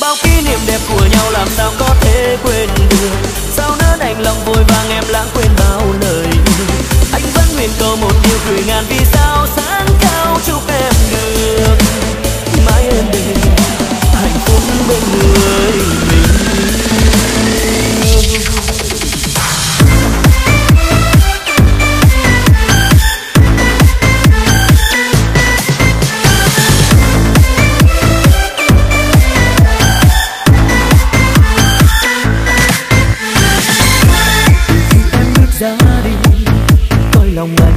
bao kỷ niệm đẹp của nhau làm sao có thể quên được? Sao nỡ đành lòng vội vàng em lãng quên bao lời anh vẫn nguyện cầu một điều gửi ngàn vì sao sáng cao chúc em được. Mãi em bên hạnh phúc bên người. lòng